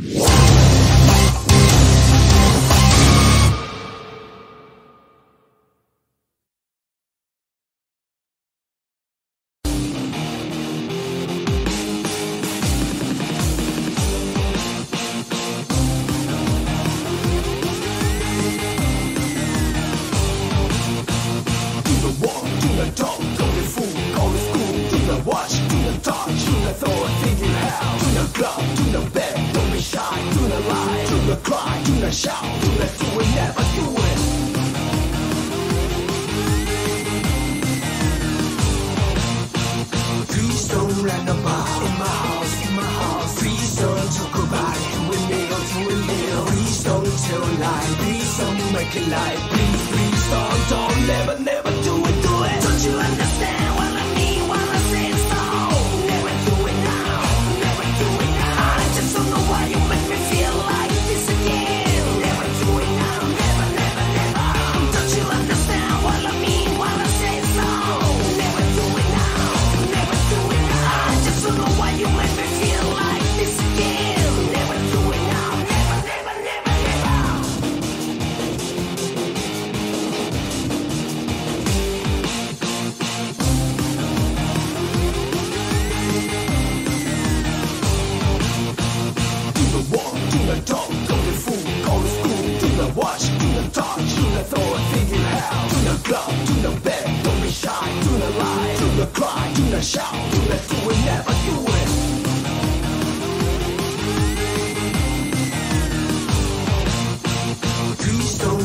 Yeah. do not shout, do not do it, never do it. Please don't run about in my house, in my house. Please don't talk about it, do it now, do it now. Please don't tell a lie, please don't make a lie. Please, please don't, don't, never, never do it, do it. Don't you understand?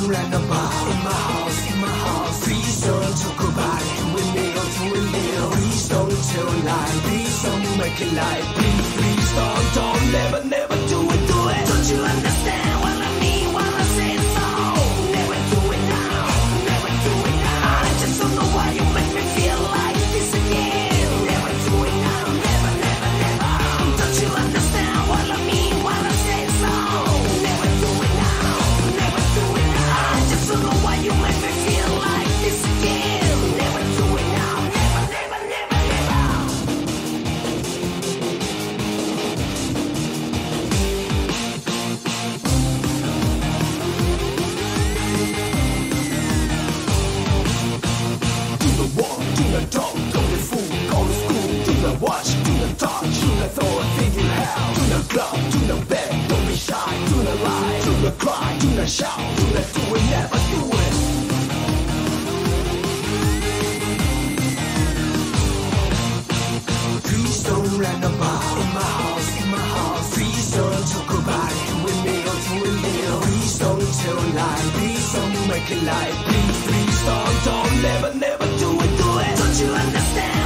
you like a bomb In my house, in my house Please don't talk about it. Do a meal, do a meal Please don't tell a lie. Please don't make it lie. Please, please. life, please don't make it life, please, please, don't, don't, never, never do it, do it. Don't you understand?